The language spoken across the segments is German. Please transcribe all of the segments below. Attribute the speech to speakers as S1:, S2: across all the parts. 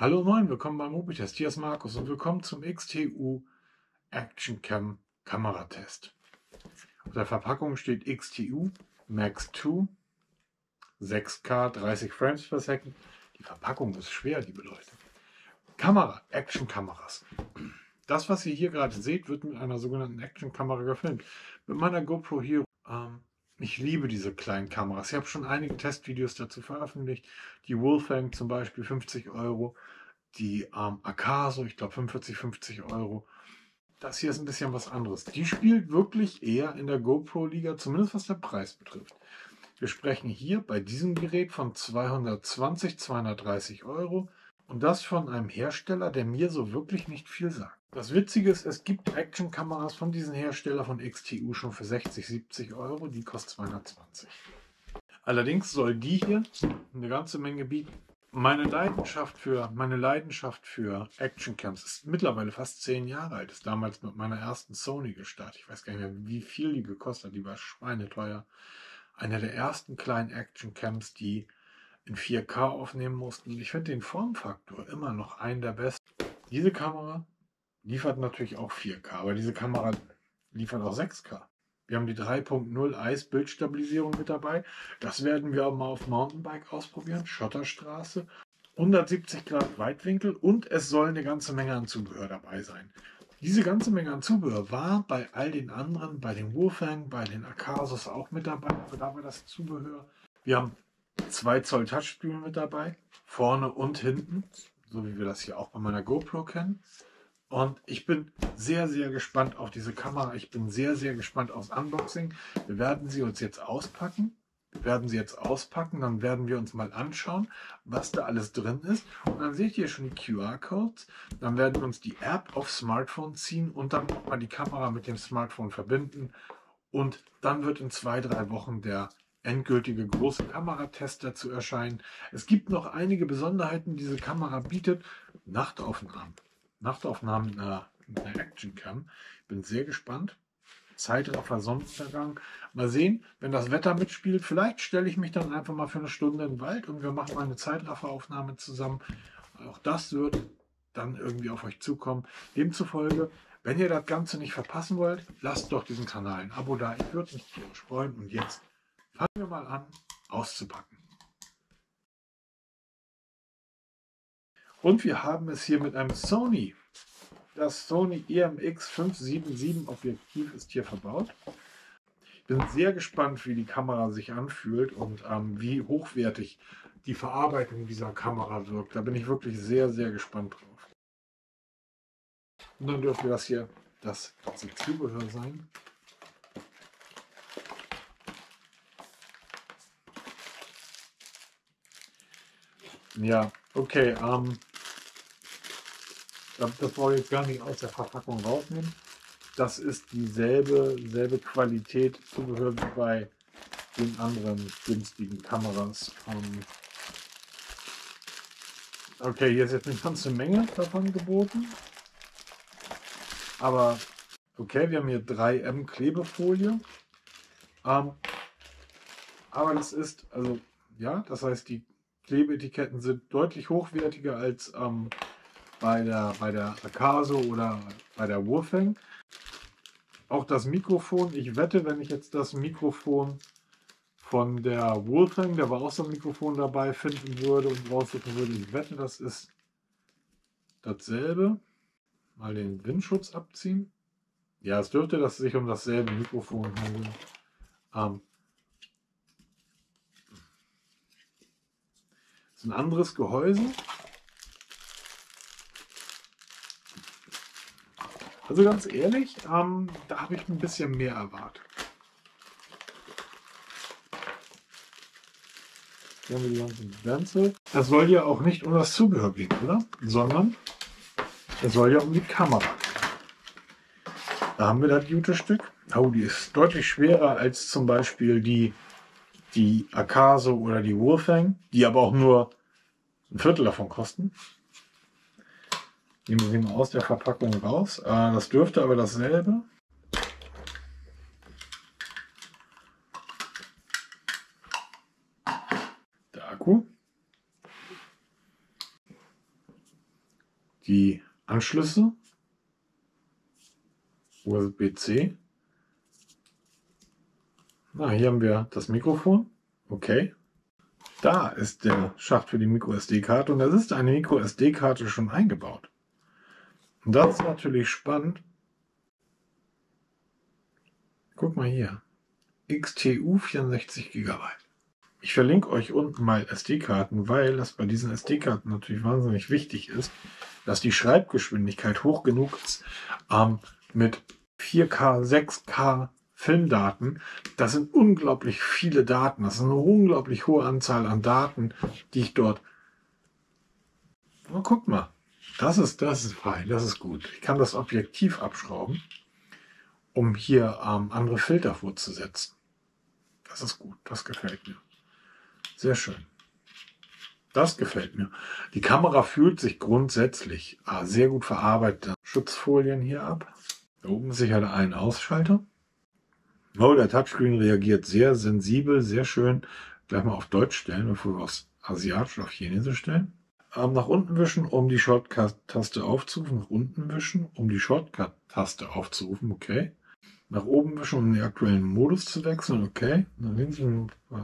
S1: Hallo moin, willkommen beim Mobitest. Hier ist Markus und willkommen zum XTU Action Cam Kameratest. Auf der Verpackung steht XTU Max 2 6K 30 Frames per Second. Die Verpackung ist schwer, liebe Leute. Kamera, Action Kameras. Das, was ihr hier gerade seht, wird mit einer sogenannten Action Kamera gefilmt. Mit meiner GoPro Hero. Ähm, ich liebe diese kleinen Kameras. Ich habe schon einige Testvideos dazu veröffentlicht. Die Wolfgang zum Beispiel 50 Euro. Die ähm, Akaso, ich glaube 45, 50 Euro. Das hier ist ein bisschen was anderes. Die spielt wirklich eher in der GoPro-Liga, zumindest was der Preis betrifft. Wir sprechen hier bei diesem Gerät von 220, 230 Euro. Und das von einem Hersteller, der mir so wirklich nicht viel sagt. Das Witzige ist, es gibt Action-Kameras von diesem Hersteller von XTU schon für 60, 70 Euro. Die kostet 220. Allerdings soll die hier eine ganze Menge bieten. Meine Leidenschaft für, meine Leidenschaft für ist mittlerweile fast zehn Jahre alt. Ist damals mit meiner ersten Sony gestartet. Ich weiß gar nicht mehr, wie viel die gekostet hat. Die war schweineteuer. Einer der ersten kleinen Actioncams, die in 4K aufnehmen mussten. Ich finde den Formfaktor immer noch einen der besten. Diese Kamera liefert natürlich auch 4K, aber diese Kamera liefert auch 6K. Wir haben die 3.0 Eis Bildstabilisierung mit dabei. Das werden wir auch mal auf Mountainbike ausprobieren. Schotterstraße. 170 Grad Weitwinkel und es soll eine ganze Menge an Zubehör dabei sein. Diese ganze Menge an Zubehör war bei all den anderen, bei den Wolfgang, bei den Akasos auch mit dabei. Aber da war das Zubehör. Wir haben 2 Zoll Touchscreen mit dabei, vorne und hinten, so wie wir das hier auch bei meiner GoPro kennen. Und ich bin sehr, sehr gespannt auf diese Kamera. Ich bin sehr, sehr gespannt aufs Unboxing. Wir werden sie uns jetzt auspacken. Wir werden sie jetzt auspacken, dann werden wir uns mal anschauen, was da alles drin ist. Und dann seht ihr schon die QR-Codes. Dann werden wir uns die App aufs Smartphone ziehen und dann mal die Kamera mit dem Smartphone verbinden. Und dann wird in zwei, drei Wochen der endgültige große Kameratest dazu erscheinen. Es gibt noch einige Besonderheiten, die diese Kamera bietet. Nachtaufnahmen. Nachtaufnahmen in einer, in einer Actioncam. Bin sehr gespannt. Zeitraffer Sonnenuntergang. Mal sehen, wenn das Wetter mitspielt. Vielleicht stelle ich mich dann einfach mal für eine Stunde in den Wald und wir machen mal eine Zeitrafferaufnahme zusammen. Auch das wird dann irgendwie auf euch zukommen. Demzufolge, wenn ihr das Ganze nicht verpassen wollt, lasst doch diesen Kanal ein Abo da. Ich würde mich freuen. Und jetzt Fangen wir mal an auszupacken. Und wir haben es hier mit einem Sony. Das Sony EMX 577 Objektiv ist hier verbaut. Ich bin sehr gespannt, wie die Kamera sich anfühlt und ähm, wie hochwertig die Verarbeitung dieser Kamera wirkt. Da bin ich wirklich sehr, sehr gespannt drauf. Und dann dürfte das hier das ganze Zubehör sein. Ja, okay. Ähm, das brauche ich jetzt gar nicht aus der Verpackung rausnehmen. Das ist dieselbe selbe Qualität Zubehör wie bei den anderen günstigen Kameras. Okay, hier ist jetzt eine ganze Menge davon geboten. Aber okay, wir haben hier 3M Klebefolie. Ähm, aber das ist, also ja, das heißt, die Klebeetiketten sind deutlich hochwertiger als ähm, bei der, bei der Akaso oder bei der Wolfgang. Auch das Mikrofon, ich wette, wenn ich jetzt das Mikrofon von der Wolfgang, da war auch so ein Mikrofon dabei, finden würde und raussuchen würde, ich wette, das ist dasselbe. Mal den Windschutz abziehen. Ja, es dürfte das sich um dasselbe Mikrofon handeln. Ähm, ist ein anderes Gehäuse. Also ganz ehrlich, ähm, da habe ich ein bisschen mehr erwartet. Hier haben wir die ganzen Grenze. Das soll ja auch nicht um das Zubehör gehen, oder? Sondern es soll ja um die Kamera gehen. Da haben wir das gute Stück. Oh, die ist deutlich schwerer als zum Beispiel die die Akaso oder die Wolfgang, die aber auch nur ein Viertel davon kosten. Nehmen wir sie mal aus der Verpackung raus. Äh, das dürfte aber dasselbe. Der Akku. die Anschlüsse. USB-C. Na, hier haben wir das Mikrofon. Okay. Da ist der Schacht für die MicroSD-Karte und da ist eine MicroSD-Karte schon eingebaut. Und das ist natürlich spannend. Guck mal hier. XTU 64 GB. Ich verlinke euch unten mal SD-Karten, weil das bei diesen SD-Karten natürlich wahnsinnig wichtig ist, dass die Schreibgeschwindigkeit hoch genug ist ähm, mit 4K, 6K Filmdaten. Das sind unglaublich viele Daten. Das ist eine unglaublich hohe Anzahl an Daten, die ich dort. Oh, guck mal. Das ist, das ist frei. Das ist gut. Ich kann das Objektiv abschrauben, um hier ähm, andere Filter vorzusetzen. Das ist gut. Das gefällt mir. Sehr schön. Das gefällt mir. Die Kamera fühlt sich grundsätzlich ah, sehr gut verarbeitete Schutzfolien hier ab. Da oben sicher der Ein-Ausschalter. Oh, der Touchscreen reagiert sehr sensibel, sehr schön. Gleich mal auf Deutsch stellen, bevor wir aufs Asiatisch auf Chinesisch stellen. Ähm, nach unten wischen, um die Shortcut-Taste aufzurufen. Nach unten wischen, um die Shortcut-Taste aufzurufen. Okay. Nach oben wischen, um den aktuellen Modus zu wechseln. Okay. Nach links und äh,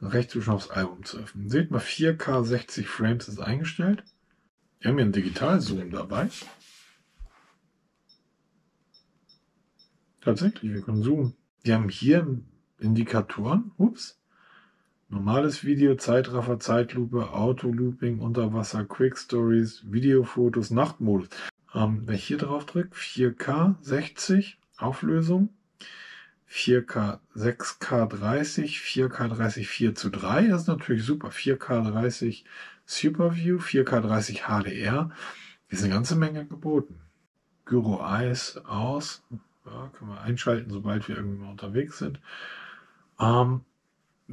S1: nach rechts wischen, aufs Album zu öffnen. Seht mal, 4K 60 Frames ist eingestellt. Wir haben hier einen Digital-Zoom dabei. Tatsächlich, wir können zoomen. Wir haben hier Indikatoren. Ups. Normales Video, Zeitraffer, Zeitlupe, Autolooping, Unterwasser, Quick Stories, Videofotos, Nachtmodus. Ähm, wenn ich hier drauf drücke, 4K 60 Auflösung, 4K 6K 30, 4K 30 4 zu 3, das ist natürlich super. 4K 30 Superview, 4K 30 HDR, ist eine ganze Menge geboten. Gyro Eyes aus, ja, können wir einschalten, sobald wir irgendwo unterwegs sind. Ähm,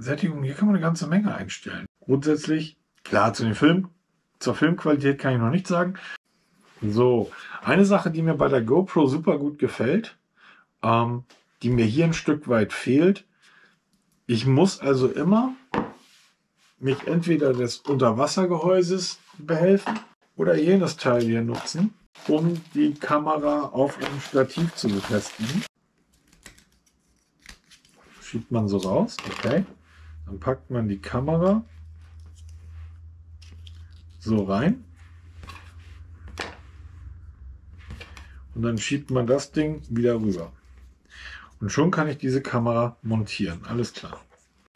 S1: Sättigung, hier kann man eine ganze Menge einstellen. Grundsätzlich, klar, zu den Film, zur Filmqualität kann ich noch nichts sagen. So, eine Sache, die mir bei der GoPro super gut gefällt, ähm, die mir hier ein Stück weit fehlt. Ich muss also immer mich entweder des Unterwassergehäuses behelfen oder jenes Teil hier nutzen um die Kamera auf einem Stativ zu befestigen. Schiebt man so raus, okay. Dann packt man die Kamera so rein. Und dann schiebt man das Ding wieder rüber. Und schon kann ich diese Kamera montieren. Alles klar.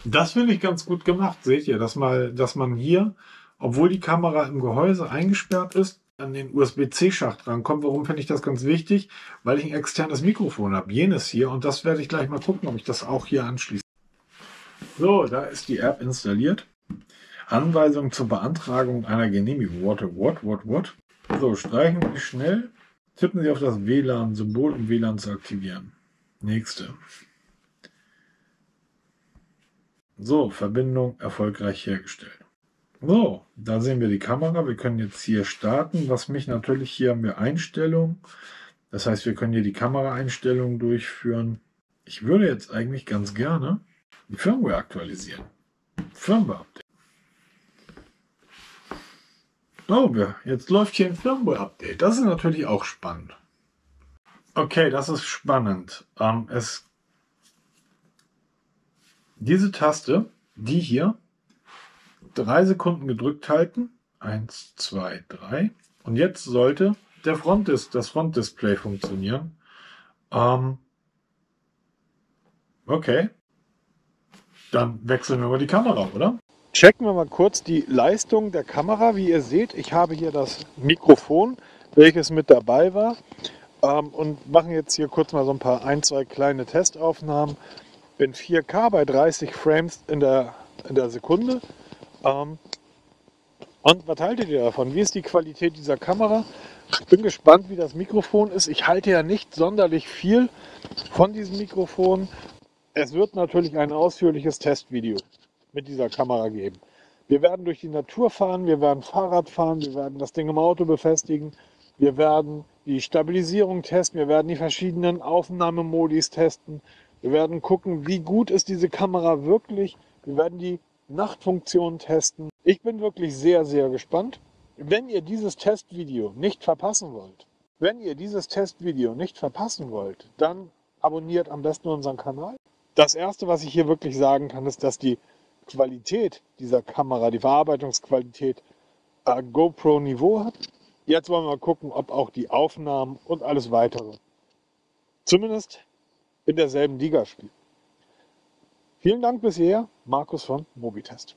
S1: Das finde ich ganz gut gemacht. Seht ihr, dass, mal, dass man hier, obwohl die Kamera im Gehäuse eingesperrt ist, an den USB-C-Schacht rankommt. Warum finde ich das ganz wichtig? Weil ich ein externes Mikrofon habe, jenes hier. Und das werde ich gleich mal gucken, ob ich das auch hier anschließe. So, da ist die App installiert. Anweisung zur Beantragung einer Genehmigung. What, what, what, what? So, streichen Sie schnell. Tippen Sie auf das WLAN-Symbol, um WLAN zu aktivieren. Nächste. So, Verbindung erfolgreich hergestellt. So, da sehen wir die Kamera. Wir können jetzt hier starten. Was mich natürlich hier haben wir Einstellungen. Das heißt, wir können hier die Kameraeinstellungen durchführen. Ich würde jetzt eigentlich ganz gerne Firmware aktualisieren. Firmware Update. Oh, jetzt läuft hier ein Firmware Update. Das ist natürlich auch spannend. Okay, das ist spannend. Ähm, es, diese Taste, die hier, drei Sekunden gedrückt halten. Eins, zwei, drei. Und jetzt sollte der Frontdis das Frontdisplay funktionieren. Ähm, okay. Dann wechseln wir mal die Kamera, oder? Checken wir mal kurz die Leistung der Kamera. Wie ihr seht, ich habe hier das Mikrofon, welches mit dabei war. Ähm, und machen jetzt hier kurz mal so ein paar, ein, zwei kleine Testaufnahmen. Bin 4K bei 30 Frames in der, in der Sekunde. Ähm, und was haltet ihr davon? Wie ist die Qualität dieser Kamera? Ich bin gespannt, wie das Mikrofon ist. Ich halte ja nicht sonderlich viel von diesem Mikrofon. Es wird natürlich ein ausführliches Testvideo mit dieser Kamera geben. Wir werden durch die Natur fahren, wir werden Fahrrad fahren, wir werden das Ding im Auto befestigen, wir werden die Stabilisierung testen, wir werden die verschiedenen Aufnahmemodis testen, wir werden gucken, wie gut ist diese Kamera wirklich, wir werden die Nachtfunktion testen. Ich bin wirklich sehr, sehr gespannt. Wenn ihr dieses Testvideo nicht verpassen wollt, wenn ihr dieses Testvideo nicht verpassen wollt, dann abonniert am besten unseren Kanal. Das erste, was ich hier wirklich sagen kann, ist, dass die Qualität dieser Kamera, die Verarbeitungsqualität äh, GoPro-Niveau hat. Jetzt wollen wir mal gucken, ob auch die Aufnahmen und alles weitere zumindest in derselben Liga spielen. Vielen Dank bisher, Markus von Mobitest.